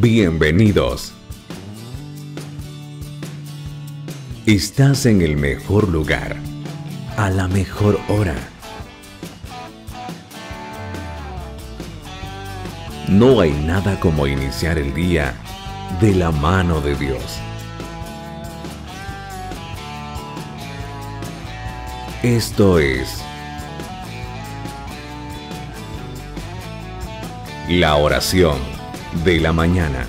Bienvenidos. Estás en el mejor lugar, a la mejor hora. No hay nada como iniciar el día de la mano de Dios. Esto es la oración de la mañana.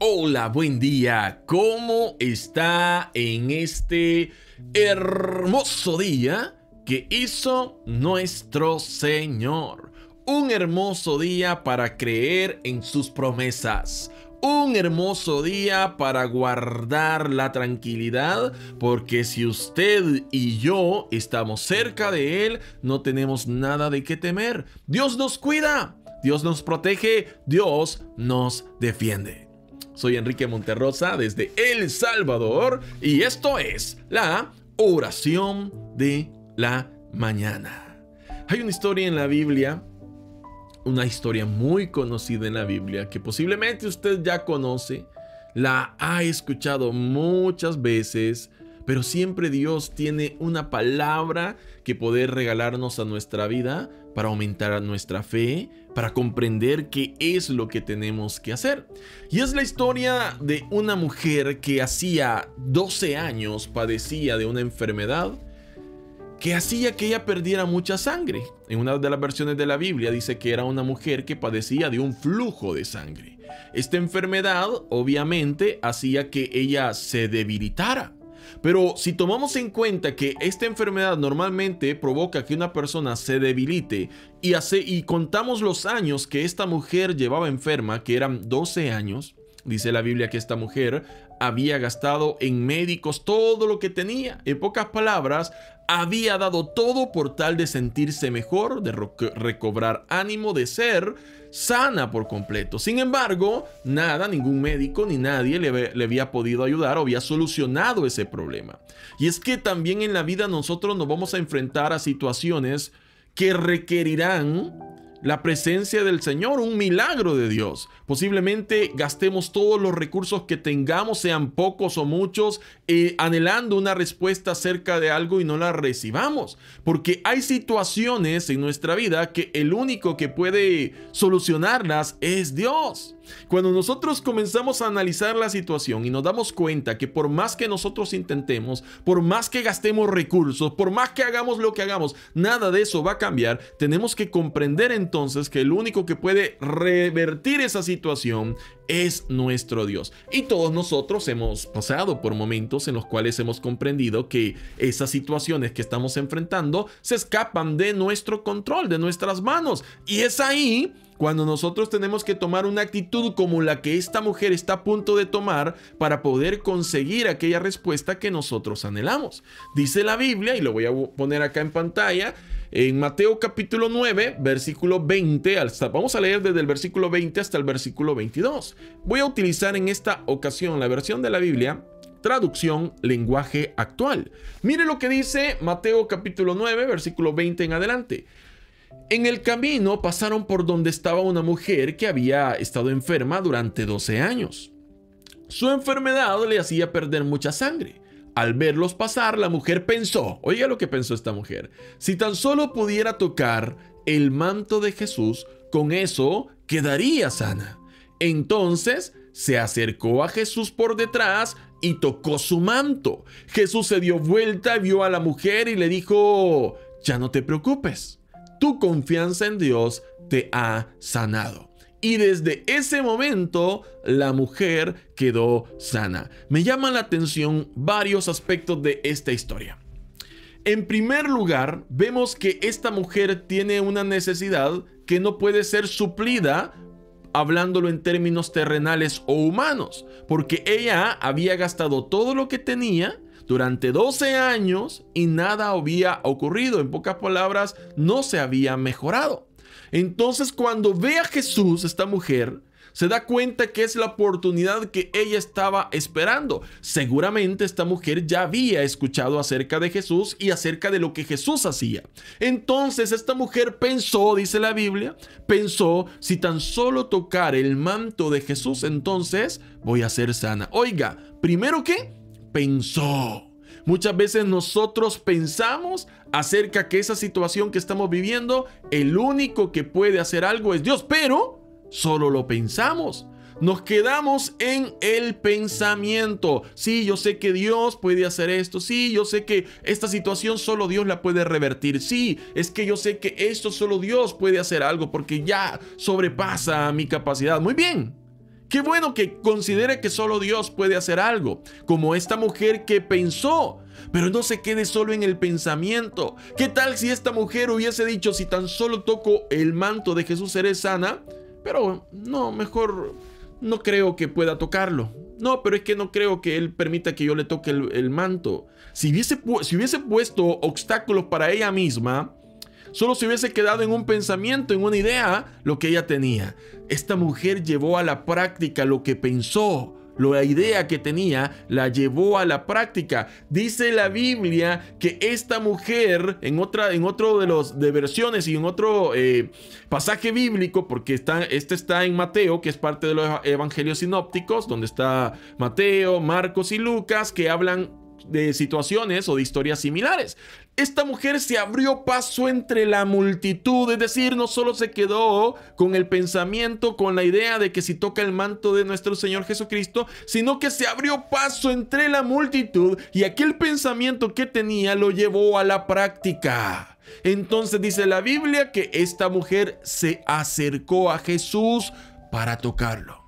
Hola, buen día. ¿Cómo está en este hermoso día que hizo nuestro Señor? Un hermoso día para creer en sus promesas. Un hermoso día para guardar la tranquilidad, porque si usted y yo estamos cerca de Él, no tenemos nada de qué temer. Dios nos cuida, Dios nos protege, Dios nos defiende. Soy Enrique Monterrosa desde El Salvador y esto es la oración de la mañana. Hay una historia en la Biblia, una historia muy conocida en la Biblia que posiblemente usted ya conoce, la ha escuchado muchas veces, pero siempre Dios tiene una palabra que poder regalarnos a nuestra vida para aumentar nuestra fe, para comprender qué es lo que tenemos que hacer. Y es la historia de una mujer que hacía 12 años padecía de una enfermedad que hacía que ella perdiera mucha sangre. En una de las versiones de la Biblia dice que era una mujer que padecía de un flujo de sangre. Esta enfermedad obviamente hacía que ella se debilitara. Pero si tomamos en cuenta que esta enfermedad normalmente provoca que una persona se debilite y, hace, y contamos los años que esta mujer llevaba enferma, que eran 12 años, dice la Biblia que esta mujer había gastado en médicos todo lo que tenía. En pocas palabras, había dado todo por tal de sentirse mejor, de recobrar ánimo, de ser sana por completo. Sin embargo, nada, ningún médico ni nadie le, le, había podido ayudar o había solucionado ese problema. Y es que también en la vida nosotros nos vamos a enfrentar a situaciones que requerirán la presencia del Señor, un milagro de Dios. Posiblemente gastemos todos los recursos que tengamos, sean pocos o muchos, eh, anhelando una respuesta acerca de algo y no la recibamos. Porque hay situaciones en nuestra vida que el único que puede solucionarlas es Dios. Cuando nosotros comenzamos a analizar la situación y nos damos cuenta que por más que nosotros intentemos, por más que gastemos recursos, por más que hagamos lo que hagamos, nada de eso va a cambiar, tenemos que comprender entonces que el único que puede revertir esa situación es nuestro Dios. Y todos nosotros hemos pasado por momentos en los cuales hemos comprendido que esas situaciones que estamos enfrentando se escapan de nuestro control, de nuestras manos. Y es ahí cuando nosotros tenemos que tomar una actitud como la que esta mujer está a punto de tomar para poder conseguir aquella respuesta que nosotros anhelamos. Dice la Biblia, y lo voy a poner acá en pantalla, en Mateo capítulo 9, versículo 20, vamos a leer desde el versículo 20 hasta el versículo 22. Voy a utilizar en esta ocasión la versión de la Biblia traducción lenguaje actual. Mire lo que dice Mateo capítulo 9, versículo 20 en adelante. En el camino pasaron por donde estaba una mujer que había estado enferma durante 12 años. Su enfermedad le hacía perder mucha sangre. Al verlos pasar, la mujer pensó, oiga lo que pensó esta mujer, si tan solo pudiera tocar el manto de Jesús, con eso quedaría sana. Entonces se acercó a Jesús por detrás y tocó su manto. Jesús se dio vuelta, vio a la mujer y le dijo, ya no te preocupes tu confianza en Dios te ha sanado. Y desde ese momento la mujer quedó sana. Me llaman la atención varios aspectos de esta historia. En primer lugar, vemos que esta mujer tiene una necesidad que no puede ser suplida hablándolo en términos terrenales o humanos, porque ella había gastado todo lo que tenía durante 12 años y nada había ocurrido. En pocas palabras, no se había mejorado. Entonces cuando ve a Jesús, esta mujer, Se da cuenta que es la oportunidad que ella estaba esperando. Seguramente esta mujer ya había escuchado acerca de Jesús y acerca de lo que Jesús hacía. Entonces esta mujer pensó, dice la Biblia, pensó, si tan solo tocar el manto de Jesús, entonces voy a ser sana. Oiga, primero que pensó. Muchas veces nosotros pensamos acerca que esa situación que estamos viviendo, el único que puede hacer algo es Dios, pero solo lo pensamos. Nos quedamos en el pensamiento. Sí, yo sé que Dios puede hacer esto. Sí, yo sé que esta situación solo Dios la puede revertir. Sí, es que yo sé que esto solo Dios puede hacer algo porque ya sobrepasa mi capacidad. Muy bien. Qué bueno que considere que solo Dios puede hacer algo, como esta mujer que pensó, pero no se quede solo en el pensamiento. ¿Qué tal si esta mujer hubiese dicho, si tan solo toco el manto de Jesús seré sana? Pero no, mejor no creo que pueda tocarlo. No, pero es que no creo que Él permita que yo le toque el, manto. Si hubiese, si hubiese puesto obstáculos para ella misma, Solo se hubiese quedado en un pensamiento, en una idea, lo que ella tenía. Esta mujer llevó a la práctica lo que pensó. La idea que tenía la llevó a la práctica. Dice la Biblia que esta mujer, en otra, en otro de los de versiones y en otro eh, pasaje bíblico, porque está, este está en Mateo, que es parte de los evangelios sinópticos, donde está Mateo, Marcos y Lucas, que hablan de situaciones o de historias similares. Esta mujer se abrió paso entre la multitud, es decir, no solo se quedó con el pensamiento, con la idea de que si toca el manto de nuestro Señor Jesucristo, sino que se abrió paso entre la multitud y aquel pensamiento que tenía lo llevó a la práctica. Entonces dice la Biblia que esta mujer se acercó a Jesús para tocarlo.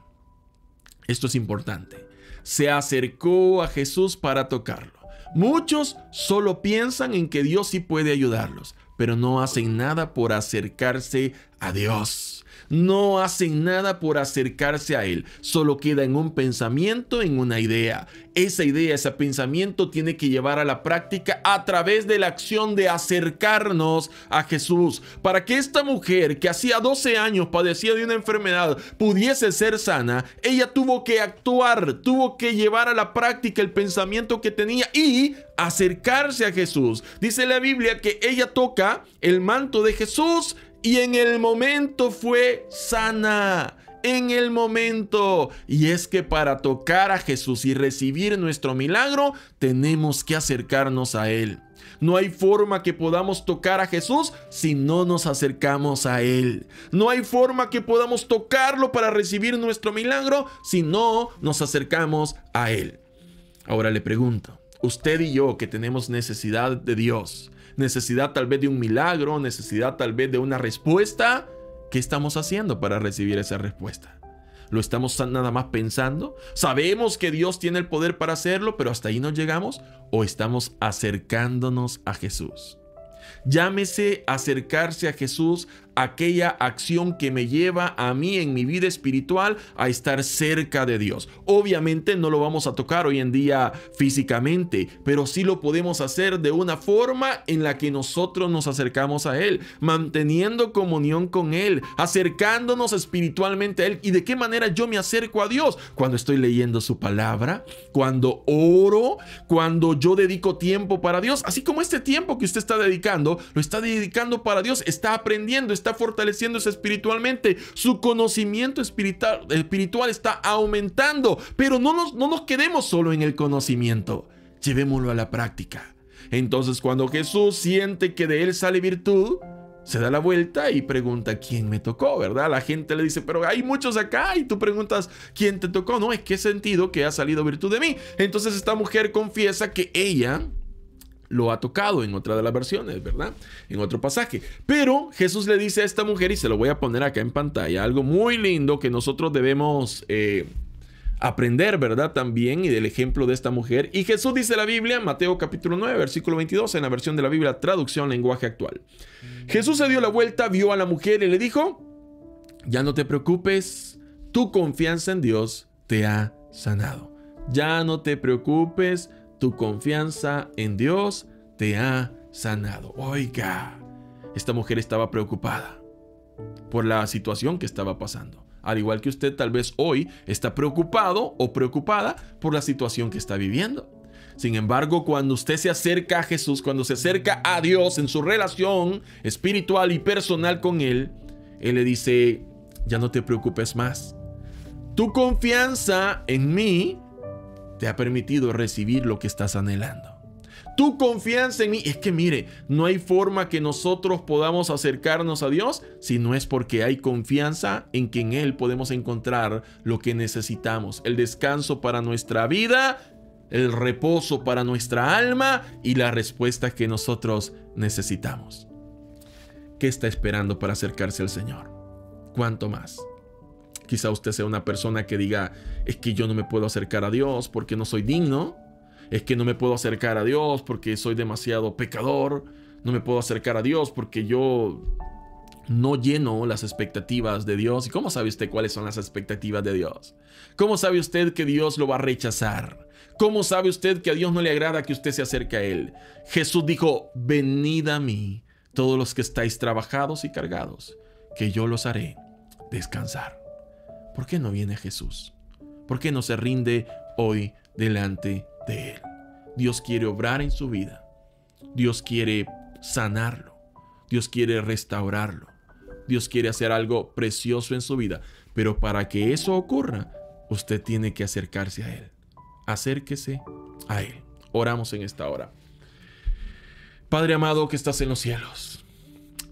Esto es importante se acercó a Jesús para tocarlo. Muchos solo piensan en que Dios sí puede ayudarlos, pero no hacen nada por acercarse a Dios no hacen nada por acercarse a Él, solo queda en un pensamiento, en una idea. Esa idea, ese pensamiento tiene que llevar a la práctica a través de la acción de acercarnos a Jesús. Para que esta mujer que hacía 12 años padecía de una enfermedad pudiese ser sana, ella tuvo que actuar, tuvo que llevar a la práctica el pensamiento que tenía y acercarse a Jesús. Dice la Biblia que ella toca el manto de Jesús y en el momento fue sana. En el momento. Y es que para tocar a Jesús y recibir nuestro milagro, tenemos que acercarnos a Él. No hay forma que podamos tocar a Jesús si no nos acercamos a Él. No hay forma que podamos tocarlo para recibir nuestro milagro si no nos acercamos a Él. Ahora le pregunto, usted y yo que tenemos necesidad de Dios, necesidad tal vez de un milagro, necesidad tal vez de una respuesta. ¿Qué estamos haciendo para recibir esa respuesta? ¿Lo estamos nada más pensando? ¿Sabemos que Dios tiene el poder para hacerlo, pero hasta ahí no llegamos? ¿O estamos acercándonos a Jesús? Llámese acercarse a Jesús aquella acción que me lleva a mí en mi vida espiritual a estar cerca de Dios. Obviamente no lo vamos a tocar hoy en día físicamente, pero sí lo podemos hacer de una forma en la que nosotros nos acercamos a Él, manteniendo comunión con Él, acercándonos espiritualmente a Él. ¿Y de qué manera yo me acerco a Dios? Cuando estoy leyendo su palabra, cuando oro, cuando yo dedico tiempo para Dios, así como este tiempo que usted está dedicando, lo está dedicando para Dios, está aprendiendo, fortaleciéndose espiritualmente, su conocimiento espiritual, espiritual está aumentando, pero no nos, no nos quedemos solo en el conocimiento, llevémoslo a la práctica. Entonces cuando Jesús siente que de él sale virtud, se da la vuelta y pregunta quién me tocó, ¿verdad? La gente le dice, pero hay muchos acá y tú preguntas quién te tocó. No, es que sentido que ha salido virtud de mí. Entonces esta mujer confiesa que ella lo ha tocado en otra de las versiones, ¿verdad? En otro pasaje. Pero Jesús le dice a esta mujer, y se lo voy a poner acá en pantalla, algo muy lindo que nosotros debemos... Eh, aprender, ¿verdad? También y del ejemplo de esta mujer. Y Jesús dice la Biblia, Mateo capítulo 9, versículo 22, en la versión de la Biblia, traducción lenguaje actual. Jesús se dio la vuelta, vio a la mujer y le dijo, ya no te preocupes, tu confianza en Dios te ha sanado. Ya no te preocupes, tu confianza en Dios te ha sanado. Oiga, esta mujer estaba preocupada por la situación que estaba pasando. al igual que usted tal vez hoy está preocupado o preocupada por la situación que está viviendo. Sin embargo, cuando usted se acerca a Jesús, cuando se acerca a Dios en su relación espiritual y personal con Él, Él le dice, ya no te preocupes más. Tu confianza en mí te ha permitido recibir lo que estás anhelando. Tu confianza en mí es que mire, no hay forma que nosotros podamos acercarnos a Dios si no es porque hay confianza en que en Él podemos encontrar lo que necesitamos, el descanso para nuestra vida el reposo para nuestra alma y la respuesta que nosotros necesitamos. ¿Qué está esperando para acercarse al Señor? ¿Cuánto más? Quizá usted sea una persona que diga, es que yo no me puedo acercar a Dios porque no soy digno, es que no me puedo acercar a Dios porque soy demasiado pecador, no me puedo acercar a Dios porque yo no lleno las expectativas de Dios. ¿Y cómo sabe usted cuáles son las expectativas de Dios? ¿Cómo sabe usted que Dios lo va a rechazar? ¿Cómo sabe usted que a Dios no le agrada que usted se acerque a Él? Jesús dijo, venid a mí, todos los que estáis trabajados y cargados, que yo los haré descansar. ¿Por qué no viene Jesús? ¿Por qué no se rinde hoy delante de Él? Dios quiere obrar en su vida. Dios quiere sanarlo. Dios quiere restaurarlo. Dios quiere hacer algo precioso en su vida. Pero para que eso ocurra, usted tiene que acercarse a Él acérquese a Él. Oramos en esta hora. Padre amado que estás en los cielos.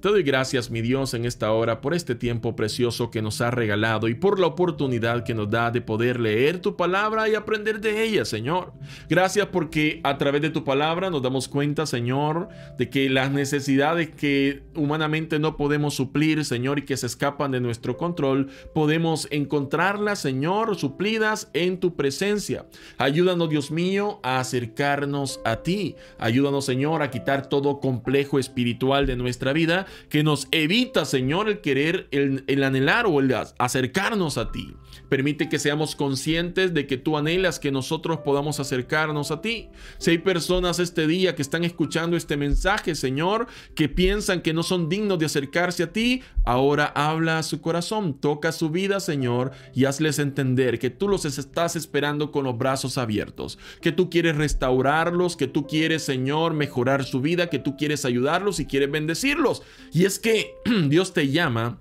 Te doy gracias, mi Dios, en esta hora por este tiempo precioso que nos ha regalado y por la oportunidad que nos da de poder leer tu palabra y aprender de ella, Señor. Gracias porque a través de tu palabra nos damos cuenta, Señor, de que las necesidades que humanamente no podemos suplir, Señor, y que se escapan de nuestro control, podemos encontrarlas, Señor, suplidas en tu presencia. Ayúdanos, Dios mío, a acercarnos a ti. Ayúdanos, Señor, a quitar todo complejo espiritual de nuestra vida que nos evita, Señor, el querer, el, anhelar o el acercarnos a ti. Permite que seamos conscientes de que tú anhelas que nosotros podamos acercarnos a ti. Si hay personas este día que están escuchando este mensaje, Señor, que piensan que no son dignos de acercarse a ti, ahora habla a su corazón, toca su vida, Señor, y hazles entender que tú los estás esperando con los brazos abiertos, que tú quieres restaurarlos, que tú quieres, Señor, mejorar su vida, que tú quieres ayudarlos y quieres bendecirlos. Y es que Dios te llama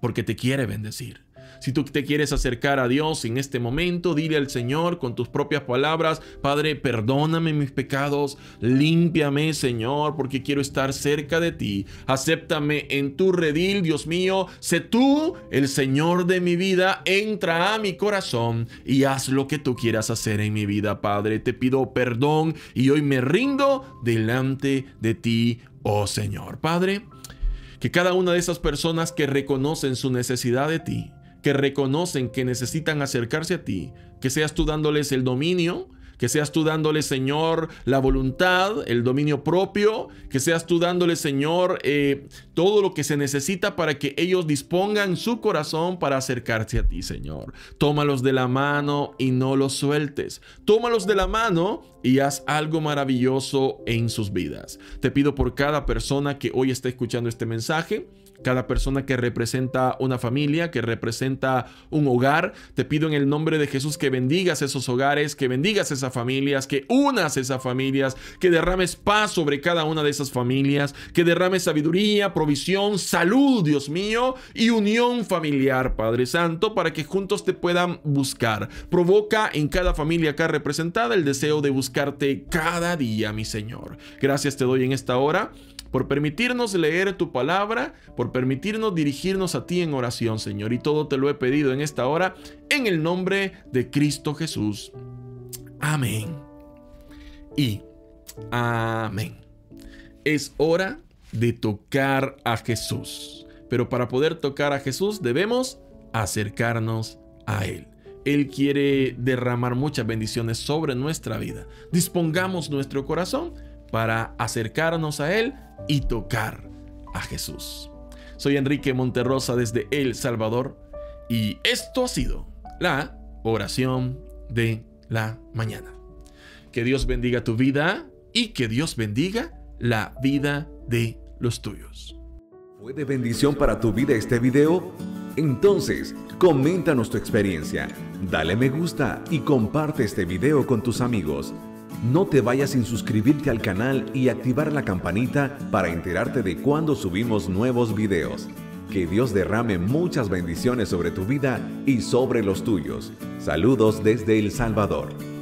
porque te quiere bendecir. Si tú te quieres acercar a Dios en este momento, dile al Señor con tus propias palabras, Padre, perdóname mis pecados, límpiame, Señor, porque quiero estar cerca de ti. Acéptame en tu redil, Dios mío. Sé tú el Señor de mi vida. Entra a mi corazón y haz lo que tú quieras hacer en mi vida, Padre. Te pido perdón y hoy me rindo delante de ti, oh Señor. Padre, que cada una de esas personas que reconocen su necesidad de ti, que reconocen que necesitan acercarse a ti, que seas tú dándoles el dominio, que seas tú dándole, Señor, la voluntad, el dominio propio, que seas tú dándole, Señor, eh, todo lo que se necesita para que ellos dispongan su corazón para acercarse a ti, Señor. Tómalos de la mano y no los sueltes. Tómalos de la mano y haz algo maravilloso en sus vidas. Te pido por cada persona que hoy está escuchando este mensaje cada persona que representa una familia, que representa un hogar. Te pido en el nombre de Jesús que bendigas esos hogares, que bendigas esas familias, que unas esas familias, que derrames paz sobre cada una de esas familias, que derrames sabiduría, provisión, salud, Dios mío, y unión familiar, Padre Santo, para que juntos te puedan buscar. Provoca en cada familia acá representada el deseo de cada día, mi Señor. Gracias te doy en esta hora por permitirnos leer tu palabra, por permitirnos dirigirnos a ti en oración, Señor. Y todo te lo he pedido en esta hora, en el nombre de Cristo Jesús. Amén. Y amén. Es hora de tocar a Jesús. Pero para poder tocar a Jesús debemos acercarnos a Él. Él quiere derramar muchas bendiciones sobre nuestra vida. Dispongamos nuestro corazón para acercarnos a Él y tocar a Jesús. Soy Enrique Monterrosa desde El Salvador y esto ha sido la oración de la mañana. Que Dios bendiga tu vida y que Dios bendiga la vida de los tuyos. ¿Fue de bendición para tu vida este video? Entonces, coméntanos tu experiencia, dale me gusta y comparte este video con tus amigos. No te vayas sin suscribirte al canal y activar la campanita para enterarte de cuando subimos nuevos videos. Que Dios derrame muchas bendiciones sobre tu vida y sobre los tuyos. Saludos desde El Salvador.